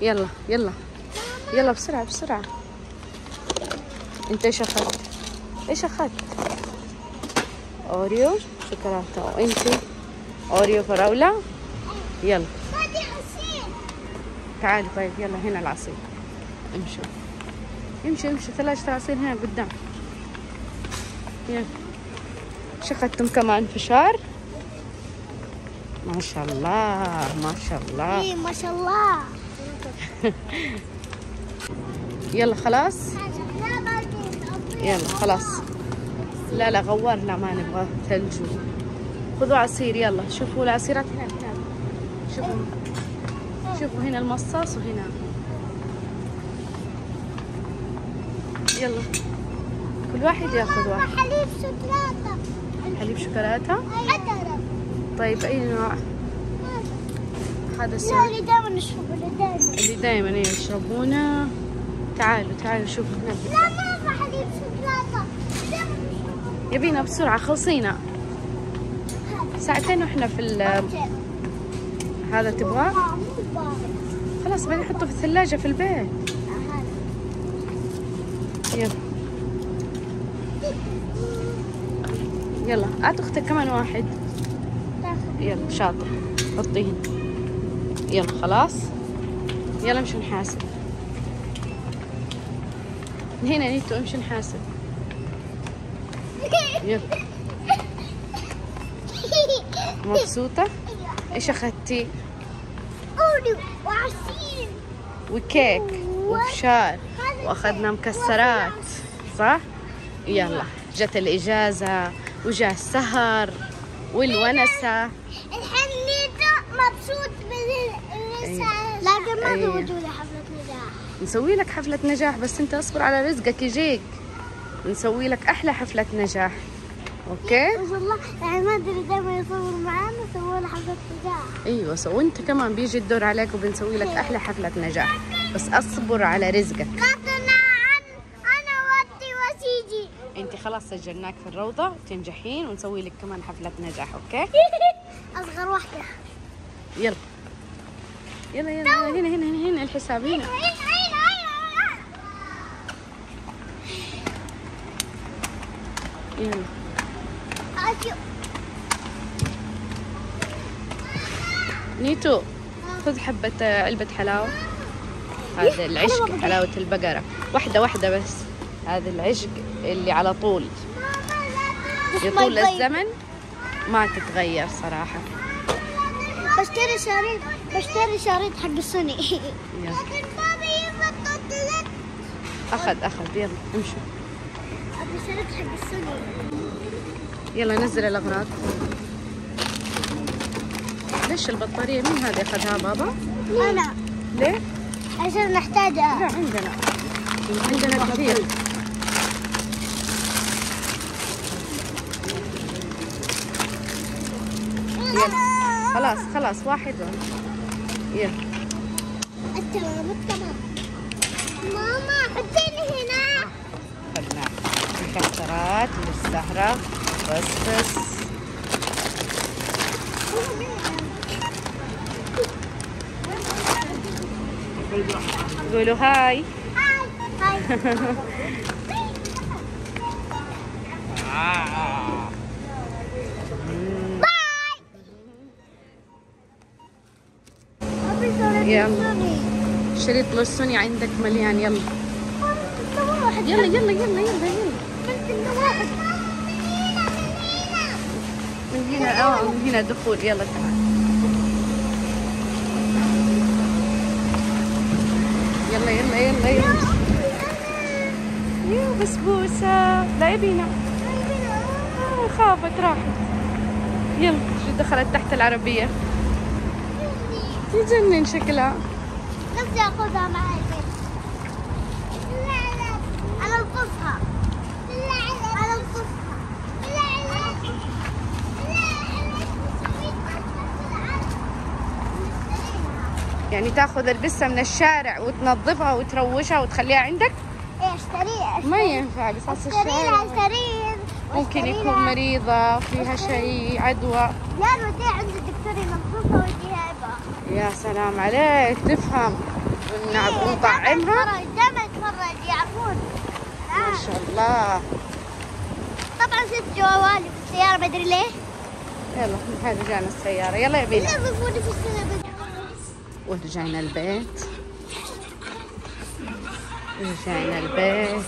يلا يلا. يلا بسرعة بسرعة. انت إيش أخذت؟ إيش أخذت؟ أوريو. شوكولاتة وانت أوريو فراولة. يلا. عصير تعالي طيب يلا هنا العصير. امشوا امشوا امشوا ثلاجة العصير هنا قدام. يلا. إيش أخذتم كمان؟ فشار؟ ما شاء الله ما شاء الله. إيه ما شاء الله. يلا خلاص؟ يلا خلاص. لا لا غوار. لا ما نبغى ثلج. خذوا عصير يلا. شوفوا العصيرات هنا هنا شوفوا. شوفوا هنا المصاص وهنا. يلا. كل واحد ياخذ واحد. حليب شوكولاتة. حليب شوكولاتة. عدرة. طيب أي نوع؟ هذا السعر اللي دائما نشربه اللي دائما. اللي دائما يشربونه. تعالوا تعالوا شوفوا هنا. لا ما أبغى حليب نشربه. يبينا بسرعة خلصينا. ساعتين وإحنا في ال- هذا تبغاه. خلاص بعدين نحطه في الثلاجة في البيت. يلا. يلا هات أختك كمان واحد. يلا شاطر. حطيه يلا خلاص؟ يلا امشي نحاسب. هنا نيتو امشي نحاسب. يلا. مبسوطة؟ إيش أخذتي؟ أوريو وعصير وكيك وفشار وأخذنا مكسرات صح؟ يلا. جت الإجازة وجاء السهر والونسة. نيتا مبسوط بالرسالة. لكن ما أيوة. زودوا لي حفلة نجاح. نسوي لك حفلة نجاح بس أنت اصبر على رزقك يجيك. نسوي لك أحلى حفلة نجاح. okay؟ بس والله يعني ما أدري دائما يصور معانا سووا له حفلة نجاح. أيوه سو وأنت كمان بيجي الدور عليك وبنسوي لك أحلى حفلة نجاح. بس أصبر على رزقك. قطنا عن أنا ودي وسيجي. أنت خلاص سجلناك في الروضة تنجحين ونسوي لك كمان حفلة نجاح أوكي؟ أصغر واحدة. يلا. يلا يلا هنا هنا هنا, هنا الحساب هنا. يلا. نيتو خذ حبة آه، علبة حلاوة. هذا العشق حلاوة البقرة. واحدة واحدة بس. هذا العشق اللي على طول. يطول الزمن. ما تتغير صراحة. بشتري شريط بشتري شريط حق السوني. لكن بابا يبطل تلت أخذ أخذ. يلا امشوا. أبي شريط حق السوني يلا نزل الأغراض. ليش البطارية مين هذه أخذها بابا؟ أنا ليه؟ عشان نحتاجها. لا عندنا. عندنا كثير يلا. خلاص خلاص واحد يلا. التمام التمام ماما حطيني هنا. أخذنا المكسرات والسهرة بس بس. قولوا هاي. هاي هاي. يلا. شريط للسوني عندك مليان يلا. يلا يلا يلا يلا يلا. من هنا آه من هنا دخول يلا تعال يلا يلا يلا يلا. يا بسبوسة لا يبينا. آه، خافت راحت. يلا دخلت تحت العربية؟ تجنن شكلها. نفسي اخذها معي. القصها القصها يعني تاخذ البسة من الشارع وتنظفها وتروشها وتخليها عندك؟ إيه اشتريها ما ينفع اشتري لها الشارع سرير ممكن يكون مريضة فيها شيء عدوى. لا نوديها عند الدكتور ينظفها يا سلام عليك. تفهم ونطعمها دائما يتفرج يعرفون ما شاء الله. طبعا ست جوالي في السيارة ما أدري ليه. يلا هذا جانا السيارة. يلا يا بينا ورجعنا البيت. رجعنا البيت.